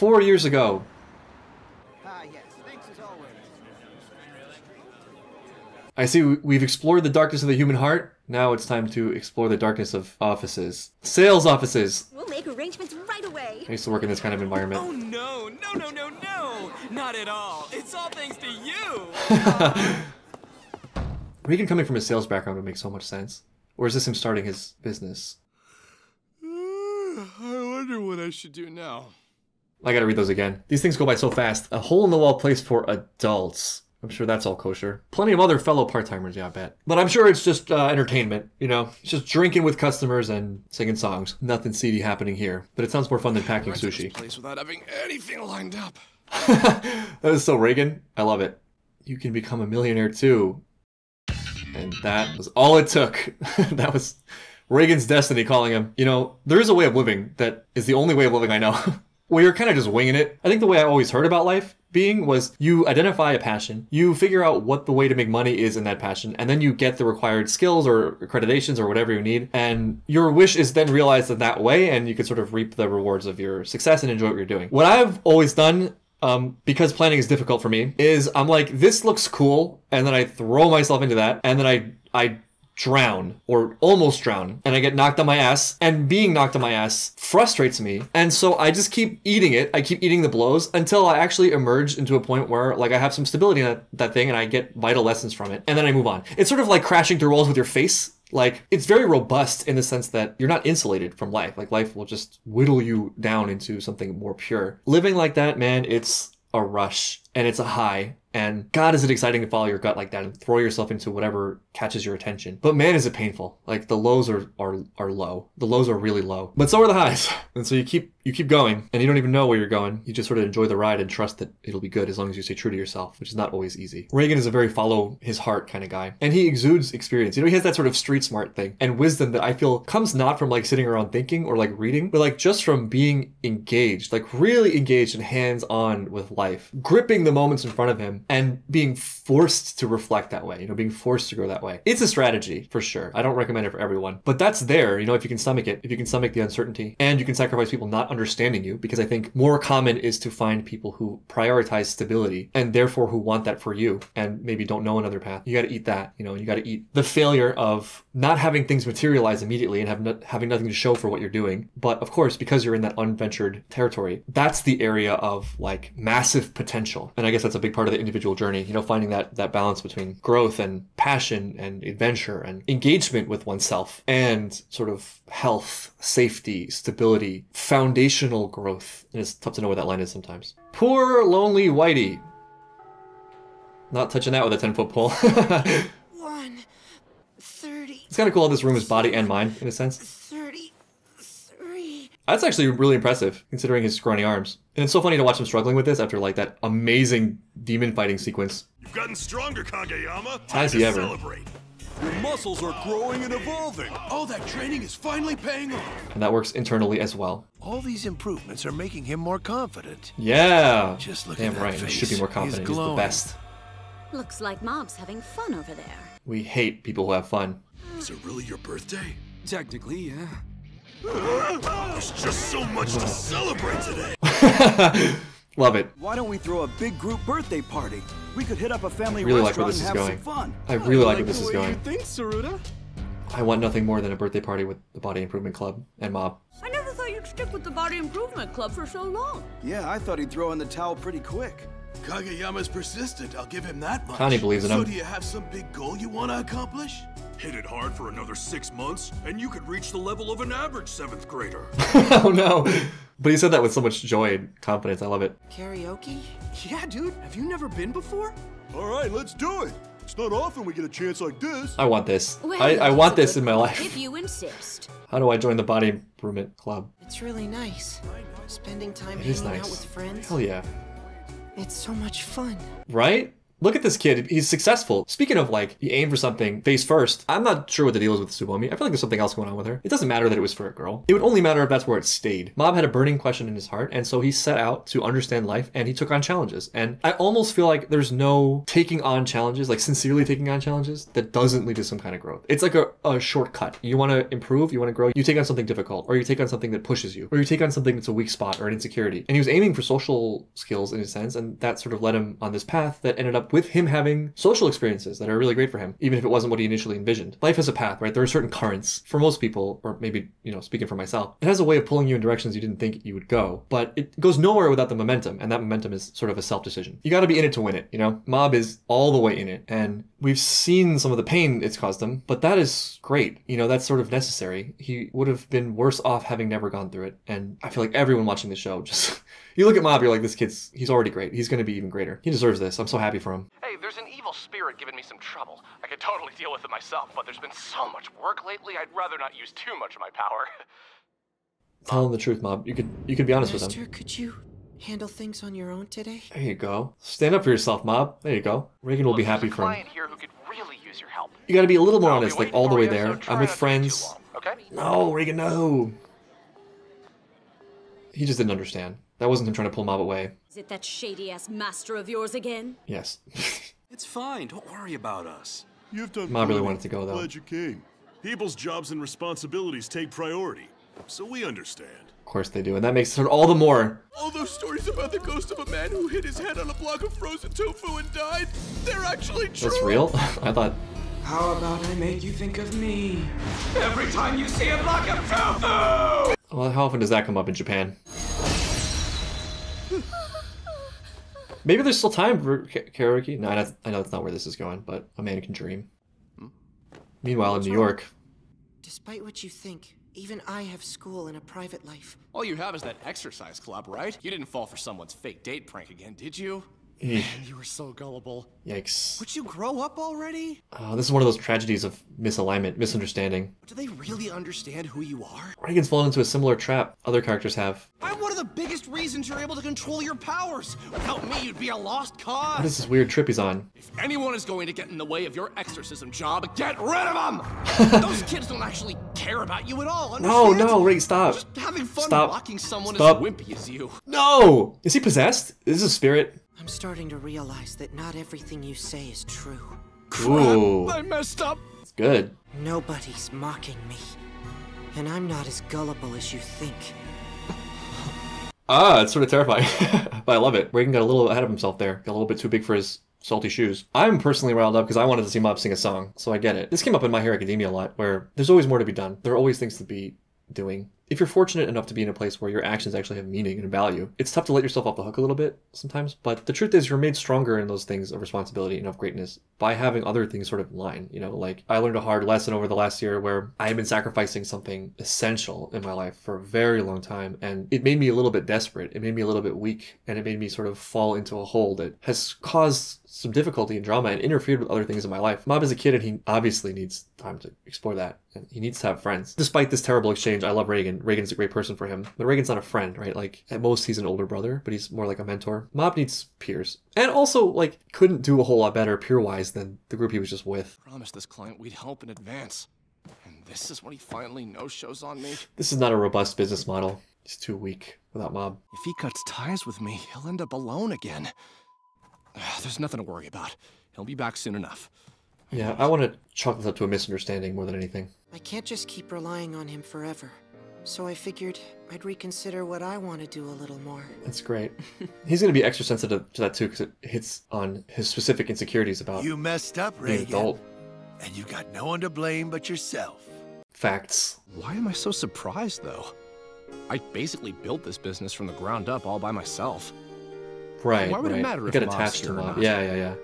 Four years ago. Ah, yes. Thanks as always. I see we- we've explored the darkness of the human heart. Now it's time to explore the darkness of offices. Sales offices. We'll make arrangements right away. I used to work in this kind of environment. Oh no, no, no, no, no! Not at all. It's all thanks to you. Reigen coming from a sales background would make so much sense. Or is this him starting his business? I wonder what I should do now. I gotta read those again. These things go by so fast. A hole in the wall place for adults. I'm sure that's all kosher. Plenty of other fellow part timers, yeah, I bet. But I'm sure it's just uh, entertainment, you know? It's just drinking with customers and singing songs. Nothing seedy happening here. But it sounds more fun than packing sushi. place without having anything lined up. That is so Reigen. I love it. You can become a millionaire too. And that was all it took. that was Reigen's destiny calling him. You know, there is a way of living that is the only way of living I know. where you're kind of just winging it. I think the way I always heard about life being was you identify a passion, you figure out what the way to make money is in that passion, and then you get the required skills or accreditations or whatever you need. And your wish is then realized in that way, and you can sort of reap the rewards of your success and enjoy what you're doing. What I've always done um, because planning is difficult for me, is I'm like, this looks cool, and then I throw myself into that, and then I I drown or almost drown, and I get knocked on my ass, and being knocked on my ass frustrates me, and so I just keep eating it. I keep eating the blows until I actually emerge into a point where like I have some stability in that, that thing, and I get vital lessons from it, and then I move on. It's sort of like crashing through walls with your face. Like it's very robust in the sense that you're not insulated from life. Like life will just whittle you down into something more pure. Living like that man it's a rush and it's a high and god is it exciting to follow your gut like that and throw yourself into whatever catches your attention? But man is it painful. Like the lows are are, are low. The lows are really low. But so are the highs. And so you keep you keep going and you don't even know where you're going. You just sort of enjoy the ride and trust that it'll be good as long as you stay true to yourself which is not always easy. Reigen is a very follow his heart kind of guy and he exudes experience. You know he has that sort of street smart thing and wisdom that i feel comes not from like sitting around thinking or like reading but like just from being engaged like really engaged and hands on with life gripping the moments in front of him and being forced to reflect that way you know being forced to grow that way. It's a strategy for sure. I don't recommend it for everyone but that's there you know if you can stomach it if you can stomach the uncertainty and you can sacrifice people not understanding you because i think more common is to find people who prioritize stability and therefore who want that for you and maybe don't know another path. You got to eat that you know you got to eat the failure of not having things materialize immediately and have no, having nothing to show for what you're doing. But of course because you're in that unventured territory that's the area of like massive potential. And i guess that's a big part of the individual journey you know finding that that balance between growth and passion and adventure and engagement with oneself and sort of health safety stability foundational growth. And it's tough to know where that line is sometimes. Poor lonely whitey. Not touching that with a 10 foot pole. One, thirty, it's kind of cool how this room is body and mind in a sense. That's actually really impressive, considering his scrawny arms. And it's so funny to watch him struggling with this after like that amazing demon fighting sequence. You've gotten stronger, Kageyama. Has Time he to ever. celebrate. Your muscles are growing and evolving. All that training is finally paying off. And that works internally as well. All these improvements are making him more confident. Yeah. Just look Damn at that right. He should be more confident. He's, the best. Looks like Mob's having fun over there. We hate people who have fun. Is it really your birthday? Technically, yeah. There's just so much to celebrate today. Love it. Why don't we throw a big group birthday party? We could hit up a family Really like where restaurant this and is have going. some fun. I really like where this the is way going. You think, Saruta? I want nothing more than a birthday party with the Body Improvement Club and Mob. I never thought you'd stick with the Body Improvement Club for so long. Yeah, I thought he'd throw in the towel pretty quick. Kageyama's persistent. I'll give him that much. Connie believes in him. so him. do you have some big goal you want to accomplish? Hit it hard for another six months, and you could reach the level of an average seventh grader. oh no. But he said that with so much joy and confidence. I love it. Karaoke? Yeah, dude. Have you never been before? All right, let's do it. It's not often we get a chance like this. I want this. Well, I, I want this in my life. If you insist. How do I join the Body Improvement Club? It's really nice. Spending time It hanging is out with friends. Hell yeah. It's so much fun. Right? Look at this kid. He's successful. Speaking of like, he aimed for something face first. I'm not sure what the deal is with Tsubomi. I feel like there's something else going on with her. It doesn't matter that it was for a girl. It would only matter if that's where it stayed. Mob had a burning question in his heart, and so he set out to understand life and he took on challenges. And I almost feel like there's no taking on challenges, like sincerely taking on challenges, that doesn't lead to some kind of growth. It's like a, a shortcut. You want to improve, you want to grow, you take on something difficult, or you take on something that pushes you, or you take on something that's a weak spot or an insecurity. And he was aiming for social skills in a sense, and that sort of led him on this path that ended up with him having social experiences that are really great for him, even if it wasn't what he initially envisioned. Life has a path, right? There are certain currents for most people, or maybe, you know, speaking for myself, it has a way of pulling you in directions you didn't think you would go, but it goes nowhere without the momentum, and that momentum is sort of a self decision. You got to be in it to win it, you know? Mob is all the way in it, and we've seen some of the pain it's caused him, but that is great. You know, that's sort of necessary. He would have been worse off having never gone through it, and I feel like everyone watching the show just. You look at Mob, you're like, this kid's, he's already great. He's going to be even greater. He deserves this. I'm so happy for him. Hey, there's an evil spirit giving me some trouble. I could totally deal with it myself, but there's been so much work lately, I'd rather not use too much of my power. Tell him the truth, Mob. You could, you could be honest with Master, him. could you handle things on your own today? There you go. Stand up for yourself, Mob. There you go. Reigen will be happy for him. client here who could really use your help. You got to be a little more I'll honest, like all the way you, so there. try I'm with not to take too friends. long, okay? No, Reigen, no. He just didn't understand. That wasn't him trying to pull Mob away. Is it that shady ass master of yours again? Yes. It's fine. Don't worry about us. You've done Mob really wanted to go, though. Glad you came. People's jobs and responsibilities take priority, so we understand. Of course they do, and that makes it all the more. All those stories about the ghost of a man who hit his head on a block of frozen tofu and died, they're actually true. That's real? I thought. How about I make you think of me? Every time you see a block of tofu! Well, how often does that come up in Japan? Maybe there's still time for karaoke. No, I know that's not where this is going, but a man can dream. Hmm? Meanwhile, in New York, Despite what you think, even I have school and a private life. All you have is that exercise club, right? You didn't fall for someone's fake date prank again, did you? Eh, You were so gullible. yikes. Would you grow up already? Oh, this is one of those tragedies of misalignment, misunderstanding. Do they really understand who you are? Reigen's fallen into a similar trap other characters have. I'm one of the biggest reasons you're able to control your powers. Without me, you'd be a lost cause. What is this weird trip he's on? If anyone is going to get in the way of your exorcism job, get rid of them! Those kids don't actually care about you at all, No, understand? no, Reigen, stop. Just having fun Stop. blocking someone Stop. as wimpy as you. No! Is he possessed? Is this a spirit? I'm starting to realize that not everything you say is true. Ooh, I messed up. it's good. Nobody's mocking me. And I'm not as gullible as you think. Ah, it's sort of terrifying, but I love it. Reigen got a little ahead of himself there. Got a little bit too big for his salty shoes. I'm personally riled up because I wanted to see Mob sing a song, so I get it. This came up in My Hero Academia a lot, where there's always more to be done. There are always things to be doing. If you're fortunate enough to be in a place where your actions actually have meaning and value, it's tough to let yourself off the hook a little bit sometimes. But the truth is, you're made stronger in those things of responsibility and of greatness by having other things sort of in line. You know, like I learned a hard lesson over the last year where I had been sacrificing something essential in my life for a very long time, and it made me a little bit desperate. It made me a little bit weak, and it made me sort of fall into a hole that has caused some difficulty and drama and interfered with other things in my life. Mob is a kid and he obviously needs time to explore that. And he needs to have friends. Despite this terrible exchange, I love Reigen. Reigen's a great person for him. But Reigen's not a friend, right? Like at most he's an older brother, but he's more like a mentor. Mob needs peers. And also like couldn't do a whole lot better peer wise than the group he was just with. Promised this client we'd help in advance. And this is when he finally no shows on me. This is not a robust business model. He's too weak without Mob. If he cuts ties with me, he'll end up alone again. Ah, there's nothing to worry about. He'll be back soon enough. Yeah, I want to chalk this up to a misunderstanding more than anything. I can't just keep relying on him forever. So I figured I'd reconsider what I want to do a little more. That's great. He's going to be extra sensitive to that too because it hits on his specific insecurities about You messed up, being an Reigen. adult. And you got no one to blame but yourself. Facts. Why am I so surprised, though? I basically built this business from the ground up all by myself. Right. Why would it right. matter You if got Mob's attached to Mob. not? Yeah, yeah, yeah.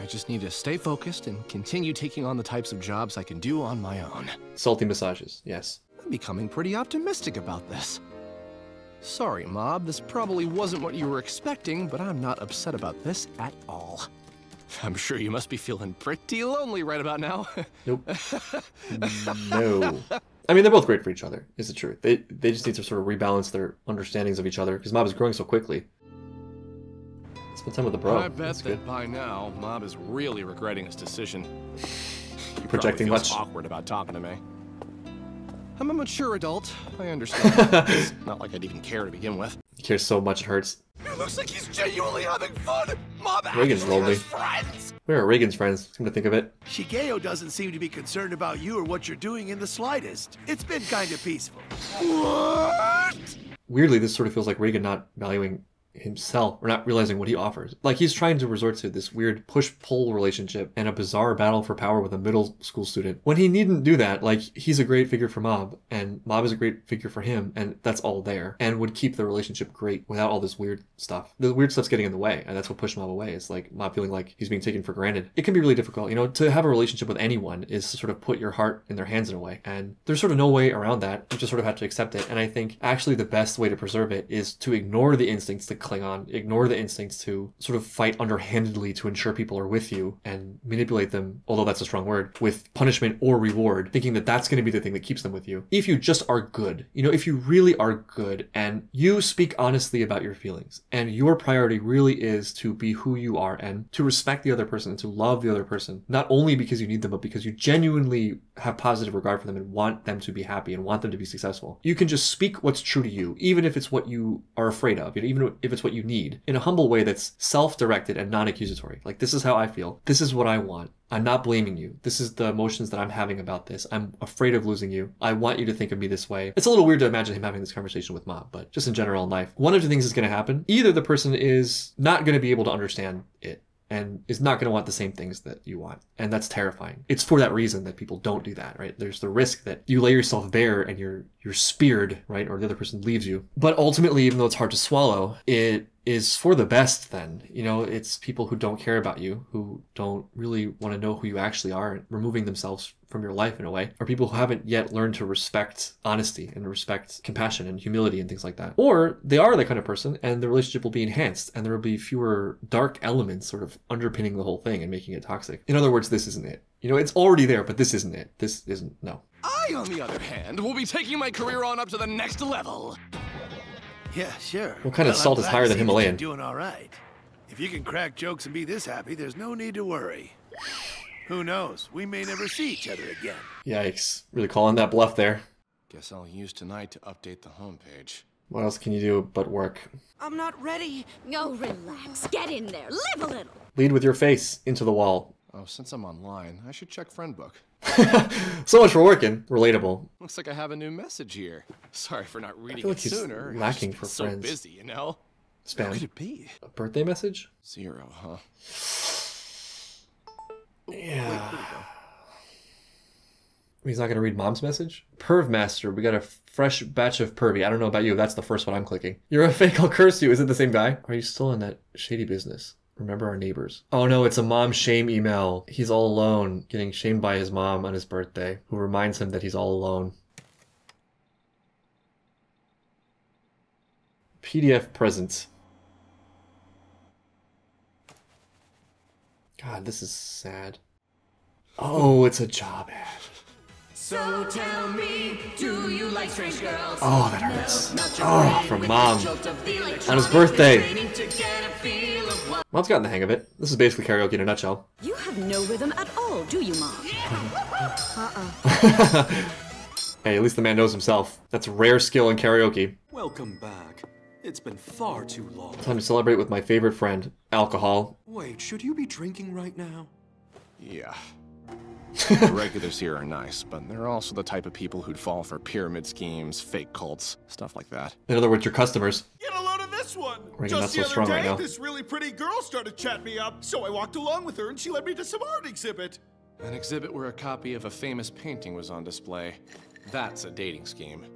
I just need to stay focused and continue taking on the types of jobs I can do on my own. Salty massages. Yes. I'm becoming pretty optimistic about this. Sorry, Mob, this probably wasn't what you were expecting, but I'm not upset about this at all. I'm sure you must be feeling pretty lonely right about now. Nope. no. I mean, they're both great for each other. Is the truth. They they just need to sort of rebalance their understandings of each other because Mob is growing so quickly. Spend time with the bro. I bet That's that good. by now, Mob is really regretting his decision. He Projecting much. awkward about talking to me. I'm a mature adult. I understand. it's not like I'd even care to begin with. He cares so much it hurts. It looks like he's genuinely having fun. Mob Reigen's lonely. friends. Where are Reigen's friends? Come to think of it. Shigeo doesn't seem to be concerned about you or what you're doing in the slightest. It's been kind of peaceful. What? Weirdly, this sort of feels like Reigen not valuing himself or not realizing what he offers. Like he's trying to resort to this weird push-pull relationship and a bizarre battle for power with a middle school student. When he needn't do that, like he's a great figure for Mob and Mob is a great figure for him and that's all there and would keep the relationship great without all this weird stuff. The weird stuff's getting in the way and that's what pushed Mob away. It's like Mob feeling like he's being taken for granted. It can be really difficult, you know, to have a relationship with anyone is to sort of put your heart in their hands in a way. And there's sort of no way around that. You just sort of have to accept it. And I think actually the best way to preserve it is to ignore the instincts to cling on, ignore the instincts to sort of fight underhandedly to ensure people are with you and manipulate them, although that's a strong word, with punishment or reward, thinking that that's going to be the thing that keeps them with you. If you just are good, you know, if you really are good and you speak honestly about your feelings and your priority really is to be who you are and to respect the other person and to love the other person, not only because you need them, but because you genuinely have positive regard for them and want them to be happy and want them to be successful. You can just speak what's true to you, even if it's what you are afraid of, even if it's what you need, in a humble way that's self-directed and non-accusatory. Like, this is how I feel. This is what I want. I'm not blaming you. This is the emotions that I'm having about this. I'm afraid of losing you. I want you to think of me this way. It's a little weird to imagine him having this conversation with mom, but just in general in life, one of two things is going to happen. Either the person is not going to be able to understand it and is not going to want the same things that you want. And that's terrifying. It's for that reason that people don't do that, right? There's the risk that you lay yourself bare and you're you're speared, right? Or the other person leaves you. But ultimately, even though it's hard to swallow, it is for the best then. You know, it's people who don't care about you, who don't really want to know who you actually are, removing themselves from your life in a way, or people who haven't yet learned to respect honesty and respect compassion and humility and things like that. Or they are that kind of person and the relationship will be enhanced and there will be fewer dark elements sort of underpinning the whole thing and making it toxic. In other words, this isn't it. You know, it's already there, but this isn't it. This isn't, no. I, on the other hand, will be taking my career on up to the next level. Yeah, sure. What kind of salt is higher than see that you're Himalayan? Doing all right. If you can crack jokes and be this happy, there's no need to worry. Who knows? We may never see each other again. Yikes. Really calling that bluff there. Guess I'll use tonight to update the homepage. What else can you do but work? I'm not ready. No, relax. Get in there. Live a little. Lead with your face into the wall. Oh, since I'm online, I should check Friendbook. So much for working. Relatable. Looks like I have a new message here. Sorry for not reading like it sooner. Lacking for so friends. busy, you know. Spam. What could it be? A birthday message? Zero, huh? Yeah. He's not gonna read mom's message? Perv master, we got a fresh batch of pervy. I don't know about you, that's the first one I'm clicking. You're a fake, I'll curse you. Is it the same guy? Are you still in that shady business? Remember our neighbors. Oh no, it's a mom shame email. He's all alone, getting shamed by his mom on his birthday, who reminds him that he's all alone. PDF presents. God, this is sad. Oh, it's a job ad. So tell me, do you like strange girls? Oh, that hurts. Oh, from mom. the jolt of the On his birthday. training to get a feel of what- Mom's gotten the hang of it. This is basically karaoke in a nutshell. You have no rhythm at all, do you, Mom? Uh-uh. Hey, at least the man knows himself. That's rare skill in karaoke. Welcome back. It's been far too long. Time to celebrate with my favorite friend, alcohol. Wait, should you be drinking right now? Yeah. the regulars here are nice, but they're also the type of people who'd fall for pyramid schemes, fake cults, stuff like that. In other words, your customers. Get a load of this one. Reigen, not Just so the other day, right this really pretty girl started chatting me up, so I walked along with her and she led me to some art exhibit. An exhibit where a copy of a famous painting was on display. That's a dating scheme.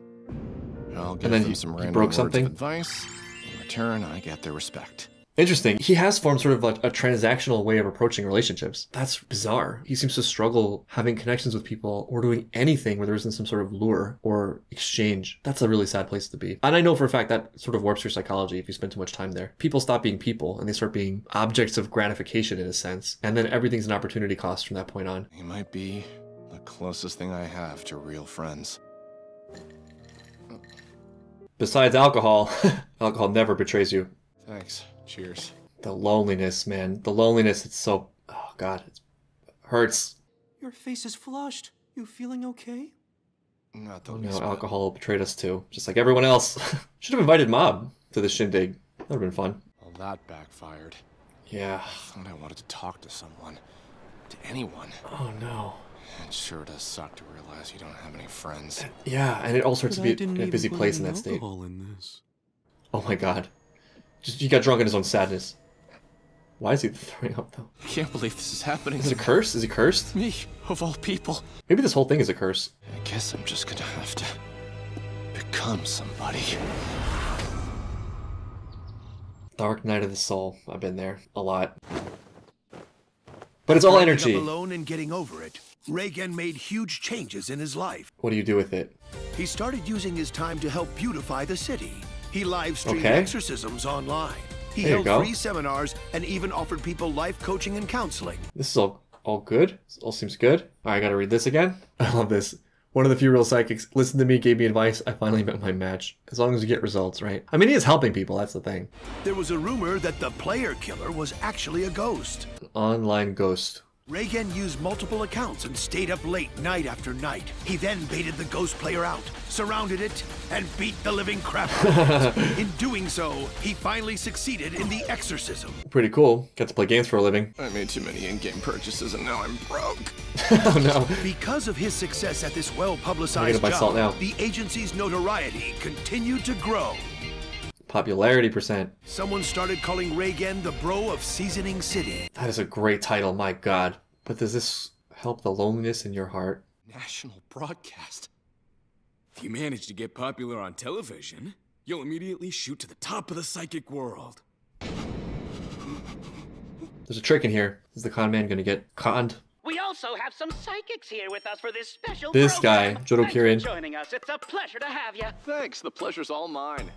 I'll give then them he- some random broke words something? of advice. In return, I get their respect. Interesting. He has formed sort of like a transactional way of approaching relationships. That's bizarre. He seems to struggle having connections with people or doing anything where there isn't some sort of lure or exchange. That's a really sad place to be. And I know for a fact that sort of warps your psychology if you spend too much time there. People stop being people and they start being objects of gratification in a sense. And then everything's an opportunity cost from that point on. He might be the closest thing I have to real friends. Besides alcohol, alcohol never betrays you. Thanks. Cheers. The loneliness, man. The loneliness, it's so. Oh, God. It hurts. Your face is flushed. You feeling okay? Not the Oh, least no, bit. alcohol betrayed us too. Just like everyone else. Should have invited Mob to the shindig. That would have been fun. Well, that backfired. Yeah. I thought I wanted to talk to someone. To anyone. Oh, no. It sure does suck to realize you don't have any friends. Yeah, and it all starts But to be a, a busy place in that state. in this. Oh my god. Just he got drunk in his own sadness. Why is he throwing up though? I can't believe this is happening. Is it a curse? Is he cursed? Me, of all people. Maybe this whole thing is a curse. I guess I'm just gonna have to become somebody. Dark night of the soul. I've been there a lot. But it's all energy. Alone and getting over it, Reigen made huge changes in his life. What do you do with it? He started using his time to help beautify the city. He live streamed Okay. exorcisms online. He There held free seminars and even offered people life coaching and counseling. This is all all good. This all seems good. Right, I gotta read this again. I love this. One of the few real psychics listened to me, gave me advice. I finally met my match. As long as you get results, right? I mean, he is helping people. That's the thing. There was a rumor that the player killer was actually a ghost. Online ghost. Reigen used multiple accounts and stayed up late night after night. He then baited the ghost player out, surrounded it, and beat the living crap out of it. In doing so, he finally succeeded in the exorcism. Pretty cool. Got to play games for a living. I made too many in-game purchases and now I'm broke. oh no. Because of his success at this well-publicized gonna salt now. job, the agency's notoriety continued to grow. Popularity percent. Someone started calling Reigen the bro of Seasoning City. That is a great title, my god. But does this help the loneliness in your heart? National broadcast. If you manage to get popular on television, you'll immediately shoot to the top of the psychic world. There's a trick in here. Is the con man gonna get conned? We also have some psychics here with us for this special This program. guy, Jodo Thanks Kirin. joining us. It's a pleasure to have you. Thanks, the pleasure's all mine.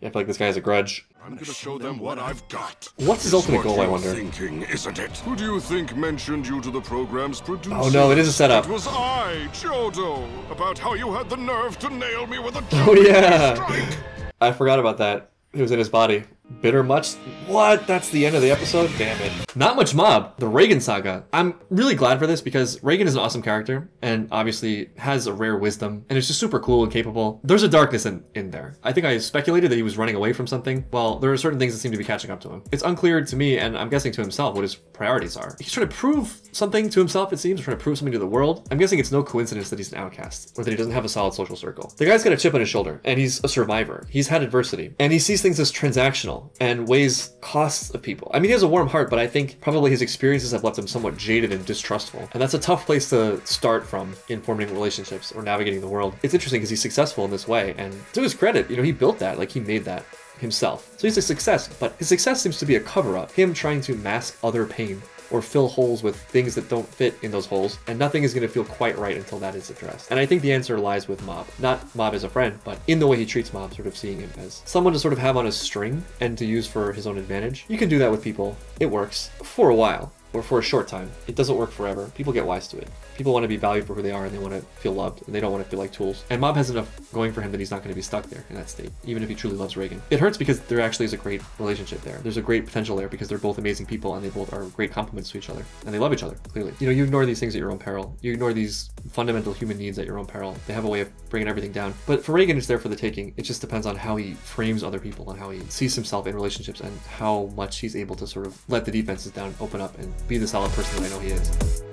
Yeah, I feel like this guy has a grudge. I'm gonna show them what I've got. What's his ultimate goal, I wonder? Thinking, isn't it? Who do you think mentioned you to the program's producer? Oh, no, it is a setup. It was I, Jodo, about how you had the nerve to nail me with a Oh yeah. strike. I forgot about that. It was in his body. Bitter much? What? That's the end of the episode? Damn it. Not much mob. The Reigen saga. I'm really glad for this because Reigen is an awesome character and obviously has a rare wisdom and is just super cool and capable. There's a darkness in, in there. I think I speculated that he was running away from something. Well, there are certain things that seem to be catching up to him. It's unclear to me and I'm guessing to himself what his priorities are. He's trying to prove something to himself, it seems, trying to prove something to the world. I'm guessing it's no coincidence that he's an outcast or that he doesn't have a solid social circle. The guy's got a chip on his shoulder and he's a survivor. He's had adversity and he sees things as transactional and weighs costs of people. I mean, he has a warm heart, but I think probably his experiences have left him somewhat jaded and distrustful. And that's a tough place to start from in forming relationships or navigating the world. It's interesting because he's successful in this way. And to his credit, you know, he built that, like he made that himself. So he's a success, but his success seems to be a cover up. Him trying to mask other pain or fill holes with things that don't fit in those holes, and nothing is going to feel quite right until that is addressed. And I think the answer lies with Mob. Not Mob as a friend, but in the way he treats Mob, sort of seeing him as someone to sort of have on a string and to use for his own advantage. You can do that with people. It works for a while. Or for a short time. It doesn't work forever. People get wise to it. People want to be valued for who they are and they want to feel loved and they don't want to feel like tools. And Mob has enough going for him that he's not going to be stuck there in that state, even if he truly loves Reigen. It hurts because there actually is a great relationship there. There's a great potential there because they're both amazing people and they both are great complements to each other. And they love each other, clearly. You know, you ignore these things at your own peril. You ignore these fundamental human needs at your own peril. They have a way of bringing everything down. But for Reigen, it's there for the taking. It just depends on how he frames other people and how he sees himself in relationships and how much he's able to sort of let the defenses down, open up, and be the solid person that I know he is.